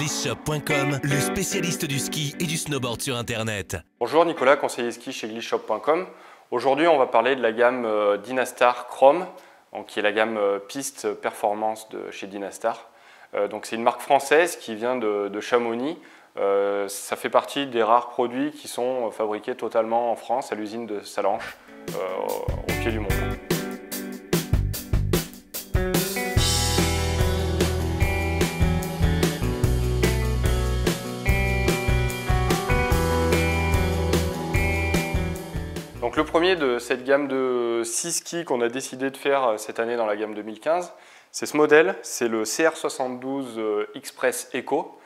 Glissshop.com, le spécialiste du ski et du snowboard sur Internet. Bonjour Nicolas, conseiller ski chez Glissshop.com. Aujourd'hui, on va parler de la gamme euh, Dynastar Chrome, qui est la gamme euh, piste performance de chez Dynastar. Euh, c'est une marque française qui vient de, Chamonix. ça fait partie des rares produits qui sont fabriqués totalement en France à l'usine de Salanches, au pied du mont. Le premier de cette gamme de 6 skis qu'on a décidé de faire euh, cette année dans la gamme 2015, c'est ce modèle, c'est le CR72 euh, Express Eco.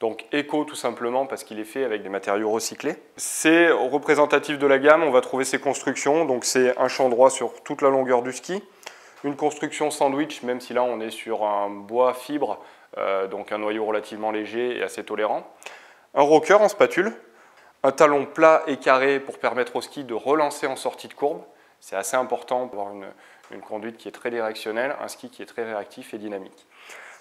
Donc Eco tout simplement parce qu'il est fait avec des matériaux recyclés. C'est représentatif de la gamme, on va trouver ses constructions, donc c'est un champ droit sur toute la longueur du ski, une construction sandwich, même si là on est sur un bois fibre, euh, donc un noyau relativement léger et assez tolérant. Un rocker en spatule, un talon plat et carré pour permettre au ski de relancer en sortie de courbe. C'est assez important pour avoir une, conduite qui est très directionnelle, un ski qui est très réactif et dynamique.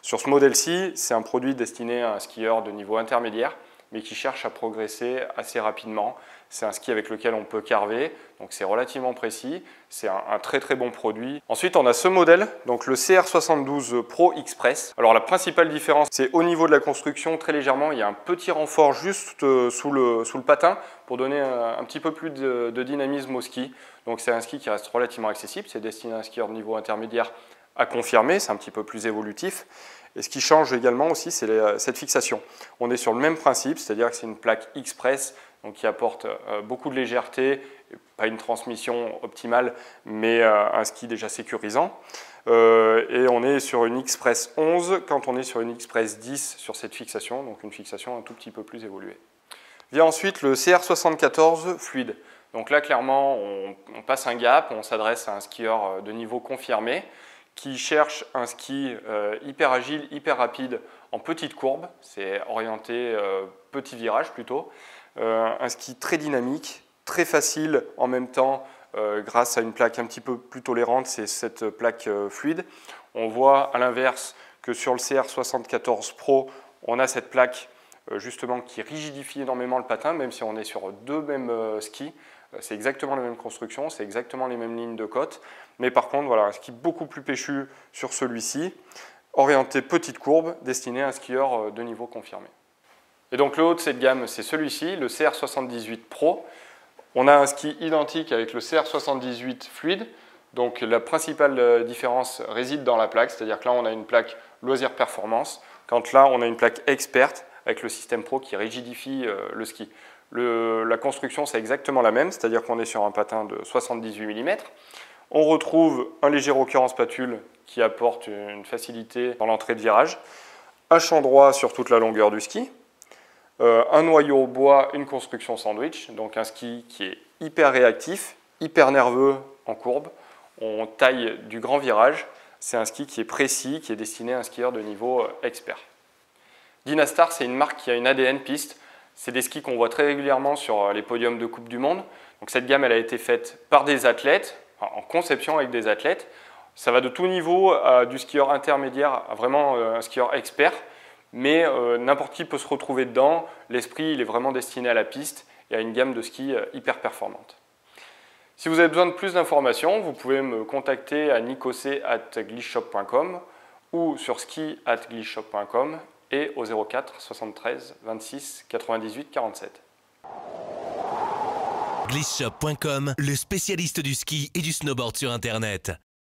Sur ce modèle-ci, c'est un produit destiné à un skieur de niveau intermédiaire mais qui cherche à progresser assez rapidement. C'est un ski avec lequel on peut carver, donc c'est relativement précis, c'est un, très très bon produit. Ensuite on a ce modèle, donc le CR72 Pro Express. Alors la principale différence c'est au niveau de la construction très légèrement, il y a un petit renfort juste euh, sous le, sous patin pour donner un, petit peu plus de, de dynamisme au ski. Donc c'est un ski qui reste relativement accessible, c'est destiné à un skieur de niveau intermédiaire à confirmer, c'est un petit peu plus évolutif. Et ce qui change également aussi, c'est cette fixation. On est sur le même principe, c'est-à-dire que c'est une plaque express donc qui apporte euh, beaucoup de légèreté, pas une transmission optimale, mais euh, un ski déjà sécurisant. Euh, et on est sur une Express 11 quand on est sur une Express 10 sur cette fixation, donc une fixation un tout petit peu plus évoluée. Vient ensuite le CR74 fluide. Donc là, clairement, on passe un gap, on s'adresse à un skieur de niveau confirmé qui cherche un ski euh, hyper agile, hyper rapide en petite courbe, c'est orienté euh, petit virage plutôt, euh, un ski très dynamique, très facile en même temps grâce à une plaque un petit peu plus tolérante, c'est cette plaque fluide. On voit à l'inverse que sur le CR74 Pro, on a cette plaque justement qui rigidifie énormément le patin, même si on est sur deux mêmes skis. C'est exactement la même construction, c'est exactement les mêmes lignes de côte. Mais par contre, voilà, un ski beaucoup plus péchu sur celui-ci, orienté petite courbe, destiné à un skieur euh, de niveau confirmé. Et donc le haut de cette gamme, c'est celui-ci, le CR78 Pro. On a un ski identique avec le CR78 fluide. Donc la principale euh, différence réside dans la plaque, c'est-à-dire que là on a une plaque loisir performance, quand là on a une plaque experte avec le système Pro qui rigidifie euh, le ski. La construction c'est exactement la même, c'est-à-dire qu'on est sur un patin de 78 mm. On retrouve un léger rocker en spatule qui apporte une facilité dans l'entrée de virage, un champ droit sur toute la longueur du ski, euh, un noyau bois, une construction sandwich, donc un ski qui est hyper réactif, hyper nerveux en courbe. On taille du grand virage. C'est un ski qui est précis, qui est destiné à un skieur de niveau euh, expert. Dynastar, c'est une marque qui a une ADN piste. C'est des skis qu'on voit très régulièrement sur euh, les podiums de Coupe du Monde. Donc cette gamme, a été faite par des athlètes, en conception avec des athlètes. Ça va de tout niveau, du skieur intermédiaire à vraiment euh, un skieur expert, mais euh, n'importe qui peut se retrouver dedans. L'esprit, il est vraiment destiné à la piste et à une gamme de skis euh, hyper performante. Si vous avez besoin de plus d'informations, vous pouvez me contacter à nicosé.glishshop.com ou sur ski.glishshop.com et au 04 73 26 98 47 glissshop.com, le spécialiste du ski et du snowboard sur Internet.